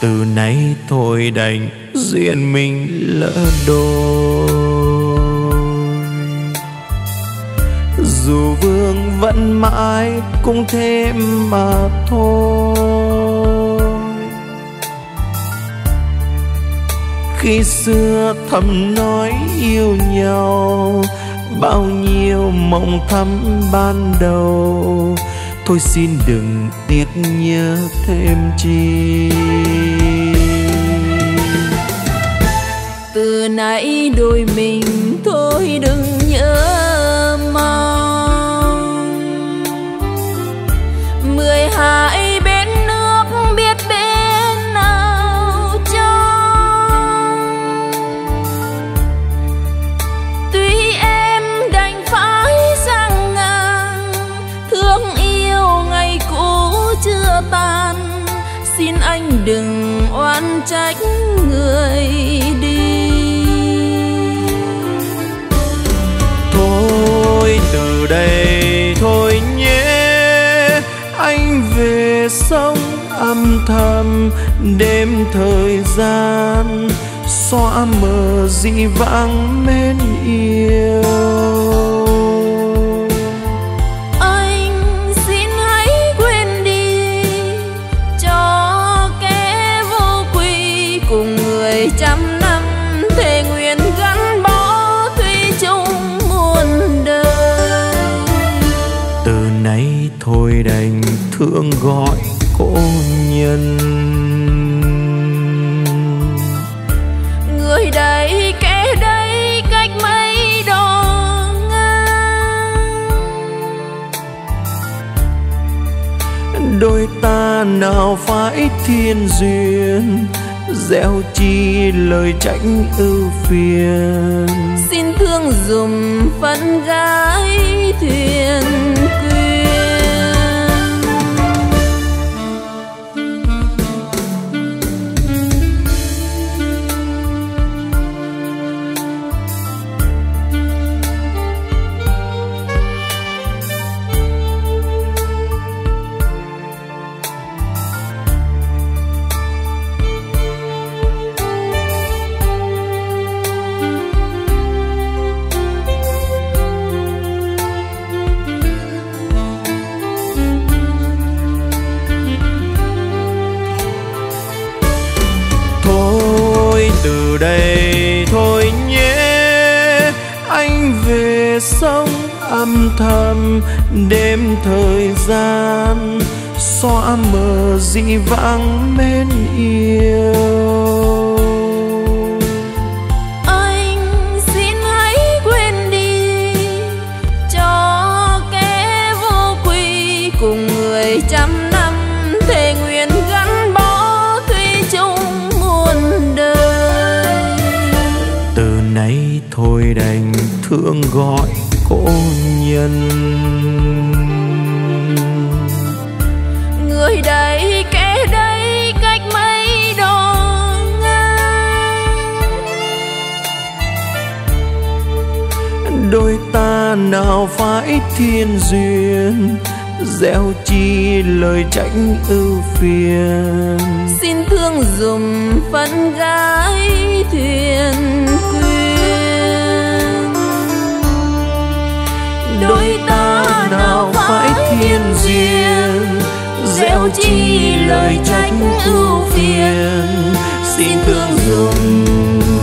từ nay thôi đành duyên mình lỡ đôi. Dù vương vẫn mãi cũng thêm mà thôi. Khi xưa thầm nói yêu nhau, bao nhiêu mộng thắm ban đầu thôi xin đừng tiếc nhớ thêm chi. Từ nãy đôi mình thôi đừng nhớ. Trách người đi. Thôi từ đây, thôi nhé, anh về sống âm thầm, đêm thời gian, xóa mờ dị vãng mến yêu. Từ nay thôi đành thương gọi cô nhân. Người đây kẻ đây cách mấy đò ngang? Đôi ta nào phải thiên duyên gieo chi lời tránh ưu phiền? Xin thương dùm phận gái thuyền từ đây thôi nhé. Anh về sống âm thầm, đêm thời gian xóa mờ dị vãng mến yêu. Anh đành thương gọi cô nhân. Người đây kẻ đây cách mấy đò ngang? Đôi ta nào phải thiên duyên gieo chi lời tránh ưu phiền? Xin thương dùm phận gái thuyền đâu chi lời trách ưu phiền? Xin thương dùng